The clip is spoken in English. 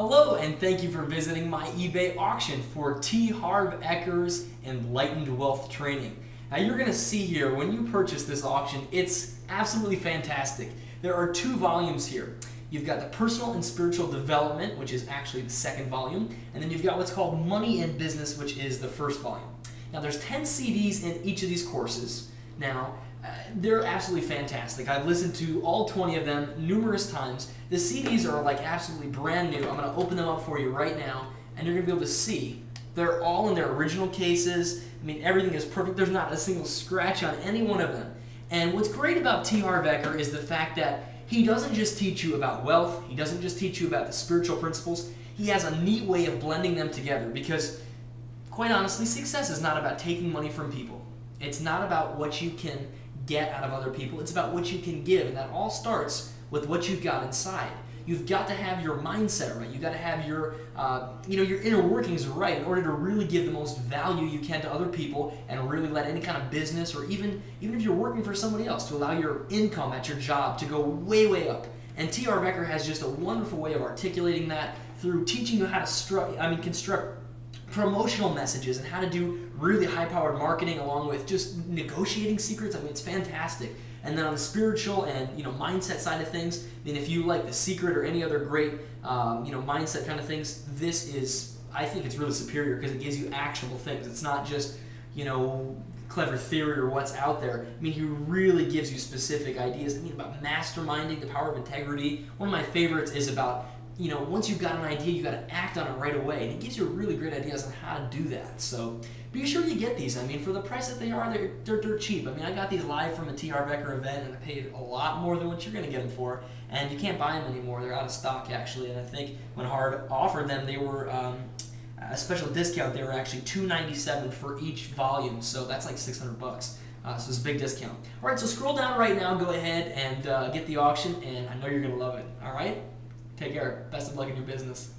Hello, and thank you for visiting my eBay auction for T. Harv Eker's Enlightened Wealth Training. Now, you're going to see here when you purchase this auction, it's absolutely fantastic. There are two volumes here. You've got the Personal and Spiritual Development, which is actually the second volume, and then you've got what's called Money and Business, which is the first volume. Now, there's 10 CDs in each of these courses. Now, uh, they're absolutely fantastic. I've listened to all 20 of them numerous times. The CDs are like absolutely brand new. I'm going to open them up for you right now, and you're going to be able to see. They're all in their original cases. I mean, everything is perfect. There's not a single scratch on any one of them. And what's great about T. Harv Eker is the fact that he doesn't just teach you about wealth, he doesn't just teach you about the spiritual principles. He has a neat way of blending them together because, quite honestly, success is not about taking money from people. It's not about what you can get out of other people. It's about what you can give, and that all starts with what you've got inside. You've got to have your mindset right. You've got to have your, uh, you know, your inner workings right in order to really give the most value you can to other people and really let any kind of business or even even if you're working for somebody else to allow your income at your job to go way way up. And T. Harv Eker has just a wonderful way of articulating that through teaching you how to stru- I mean construct promotional messages and how to do really high powered marketing along with just negotiating secrets. I mean, it's fantastic. And then on the spiritual and you know mindset side of things, I mean, if you like The Secret or any other great um, you know mindset kind of things, this is I think it's really superior because it gives you actionable things. It's not just you know clever theory or what's out there. I mean, he really gives you specific ideas. I mean, about masterminding, the power of integrity. One of my favorites is about you know, once you've got an idea, you got to act on it right away. And it gives you really great ideas on how to do that. So be sure you get these. I mean, for the price that they are, they're, they're dirt cheap. I mean, I got these live from a T. Harv Eker event, and I paid a lot more than what you're going to get them for. And you can't buy them anymore. They're out of stock, actually. And I think when Harv offered them, they were um, a special discount. They were actually 297 for each volume. So that's like 600 bucks. Uh, so it's a big discount. All right, so scroll down right now. Go ahead and uh, get the auction, and I know you're going to love it. All right? Take care. Best of luck in your business.